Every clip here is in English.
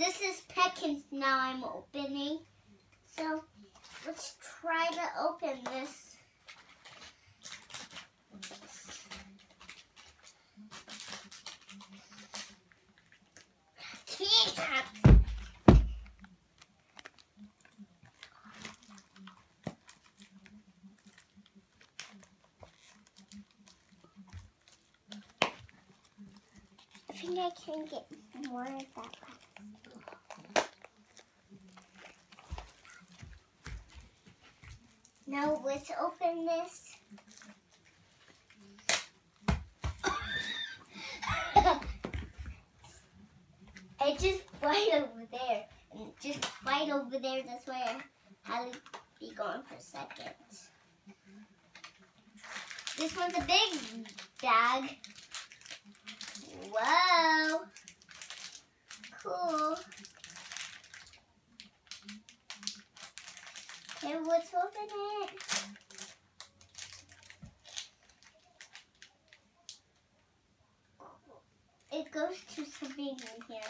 This is Peckins now I'm opening. So let's try to open this. I think I can get more of that Now let's open this. I just right over there. And just right over there. That's why I had be gone for a second. This one's a big bag. Whoa. Cool. Let's open it. It goes to something in here.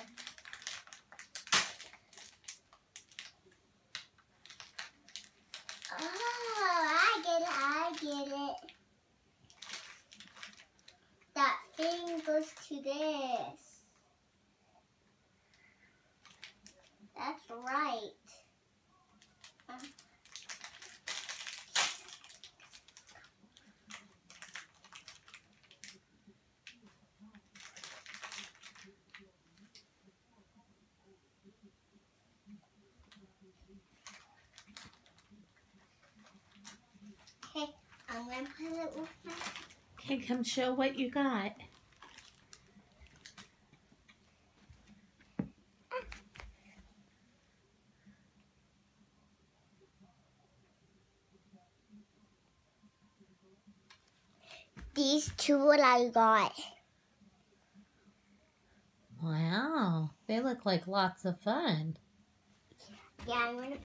Oh, I get it, I get it. That thing goes to this. That's right. Okay, I'm gonna put it with my Okay, come show what you got. These two what I got. Wow, they look like lots of fun. Yeah, I'm gonna